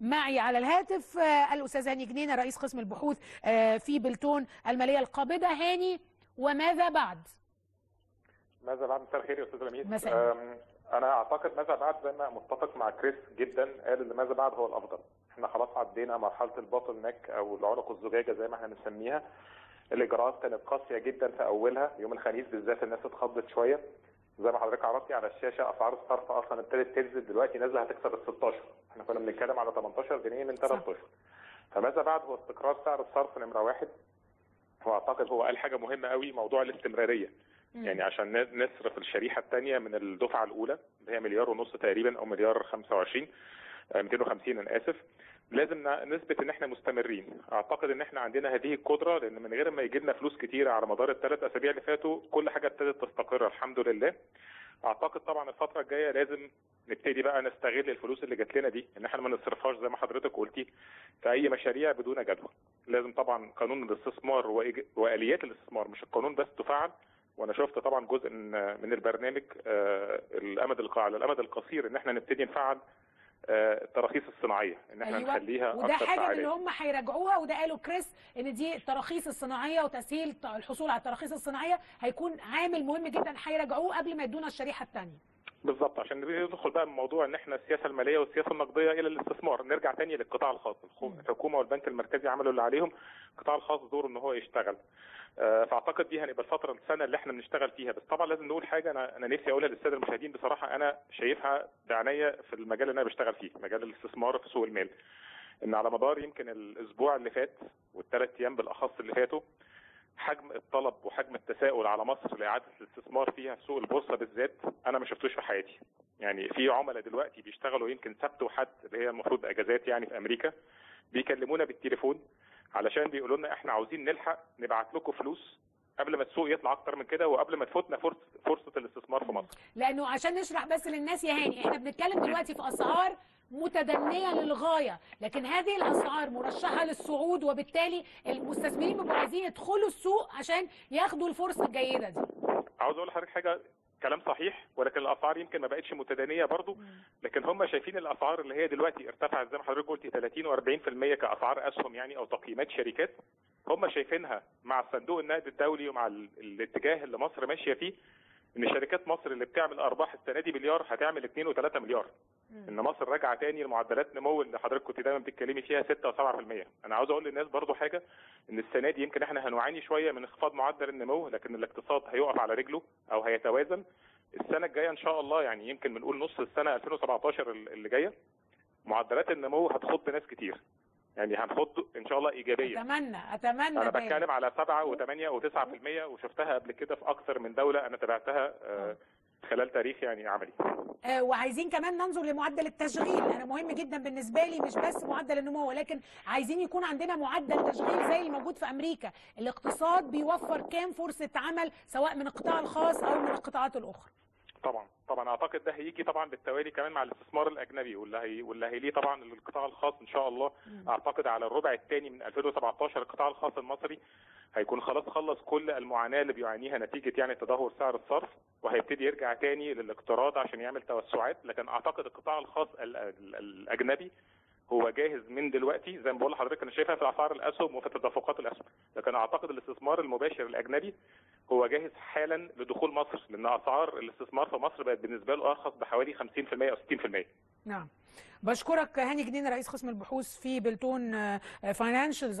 معي على الهاتف آه، الأستاذ هاني جنينة رئيس قسم البحوث آه، في بلتون المالية القابضة. هاني وماذا بعد؟ ماذا بعد؟ مساء الخير يا أستاذ لميس أنا أعتقد ماذا بعد زي ما متفق مع كريس جدا قال إن ماذا بعد هو الأفضل. إحنا خلاص عدينا مرحلة الباطل نك أو العنق الزجاجة زي ما إحنا بنسميها. الإجراءات كانت قاسية جدا في أولها يوم الخميس بالذات الناس اتخضت شوية. زي ما حضرتك عرضتي على الشاشة أسعار الصرف أصلا ابتدت تنزل دلوقتي نازلة هتكسر ال 16 إحنا كنا بنتكلم على 18 جنيه من ثلاث صح. اشهر فماذا بعد هو استقرار سعر الصرف نمرة واحد؟ وأعتقد هو قال حاجة مهمة قوي موضوع الاستمرارية. يعني عشان نصرف الشريحة الثانية من الدفعة الأولى اللي هي مليار ونص تقريبا أو مليار 25 آه، 250 أنا آسف. لازم نثبت إن إحنا مستمرين. أعتقد إن إحنا عندنا هذه القدرة لأن من غير ما يجي لنا فلوس كتيره على مدار الثلاث أسابيع اللي فاتوا كل حاجة ابتدت تستقر الحمد لله. أعتقد طبعا الفترة الجاية لازم نبتدي بقى نستغل الفلوس اللي جات لنا دي إن إحنا ما نصرفهاش زي ما حضرتك قلتي في أي مشاريع بدون جدوى. لازم طبعا قانون الاستثمار وآليات الاستثمار مش القانون بس تفعل وأنا شفت طبعا جزء من البرنامج آه، الأمد الأمد القصير إن إحنا نبتدي نفعل التراخيص الصناعية إن إحنا أيوة. نخليها وده أكثر حاجة من فعالية اللي هم هيراجعوها وده قالوا كريس إن دي التراخيص الصناعية وتسهيل الحصول على التراخيص الصناعية هيكون عامل مهم جدا هيراجعوه قبل ما يدونا الشريحة الثانية بالظبط عشان ندخل بقى من موضوع إن إحنا السياسة المالية والسياسة النقدية إلى الاستثمار. نرجع تاني للقطاع الخاص. الحكومة والبنك المركزي عملوا اللي عليهم. القطاع الخاص دوره إن هو يشتغل. آه، فأعتقد دي هنبقى الفترة السنة اللي إحنا بنشتغل فيها. بس طبعا لازم نقول حاجة أنا أنا نفسي أقولها للسادة المشاهدين. بصراحة أنا شايفها بعناية في المجال اللي أنا بشتغل فيه مجال الاستثمار في سوق المال. إن على مدار يمكن الأسبوع اللي فات والثلاث أيام بالأخص اللي فاتوا حجم الطلب وحجم التساؤل على مصر لإعادة الاستثمار فيها في سوق البورصة بالذات أنا ما شفتوش في حياتي. يعني في عملاء دلوقتي بيشتغلوا يمكن سبت وحد اللي هي المفروض أجازات يعني في أمريكا بيكلمونا بالتليفون علشان بيقولوا لنا إحنا عاوزين نلحق نبعت لكم فلوس قبل ما السوق يطلع أكتر من كده وقبل ما تفوتنا فرصه فرصة الاستثمار في مصر. لأنه عشان نشرح بس للناس يا هاني إحنا بنتكلم دلوقتي في أسعار متدنية للغاية. لكن هذه الأسعار مرشحة للصعود وبالتالي المستثمرين بيبقوا عايزين يدخلوا السوق عشان ياخدوا الفرصة الجيدة دي. عاوز أقول لحضرتك حاجة كلام صحيح ولكن الأسعار يمكن ما بقتش متدانيه برضو. لكن هم شايفين الأسعار اللي هي دلوقتي ارتفعت زي ما حضرتك قلتي 30 و40% كأسعار أسهم يعني أو تقييمات شركات. هم شايفينها مع صندوق النقد الدولي ومع ال- الاتجاه اللي مصر ماشية فيه. إن شركات مصر اللي بتعمل أرباح السنة دي مليار هتعمل 2 و3 مليار. إن مصر راجعة تاني لمعدلات نمو اللي حضرتك كنت دايما بتتكلمي فيها 6 و7% أنا عاوز أقول للناس برضو حاجة إن السنة دي يمكن إحنا هنعاني شوية من انخفاض معدل النمو لكن الاقتصاد هيقف على رجله أو هيتوازن. السنة الجاية إن شاء الله يعني يمكن بنقول نص السنة 2017 اللي جاية معدلات النمو هتخض ناس كتير. يعني هنخض إن شاء الله إيجابية. أتمنى أتمنى أنا. بتكلم على 7 و8 و9% وشفتها قبل كده في أكثر من دولة أنا تابعتها آه، خلال تاريخ يعني عملي. آه، وعايزين كمان ننظر لمعدل التشغيل. أنا مهم جدا بالنسبة لي مش بس معدل النمو ولكن عايزين يكون عندنا معدل تشغيل زي الموجود في أمريكا. الاقتصاد بيوفر كام فرصة عمل سواء من القطاع الخاص أو من القطاعات الأخرى. طبعا طبعا. أعتقد ده هيجي طبعا بالتوالي كمان مع الاستثمار الأجنبي واللي هي واللي هيليه طبعا للقطاع الخاص إن شاء الله. أعتقد على الربع الثاني من 2017 القطاع الخاص المصري هيكون خلاص خلص كل المعاناة اللي بيعانيها نتيجة يعني تدهور سعر الصرف وهيبتدي يرجع تاني للاقتراض عشان يعمل توسعات. لكن أعتقد القطاع الخاص ال- ال- الأجنبي هو جاهز من دلوقتي. زي ما بقول لحضرتك أنا شايفها في اسعار الأسهم وفي تدفقات الأسهم. لكن أعتقد الاستثمار المباشر الأجنبي هو جاهز حالا لدخول مصر لأن أسعار الاستثمار في مصر بقت بالنسبة له أرخص بحوالي 50% أو 60% نعم. بشكرك هاني جنين رئيس قسم البحوث في بلتون فاينانشال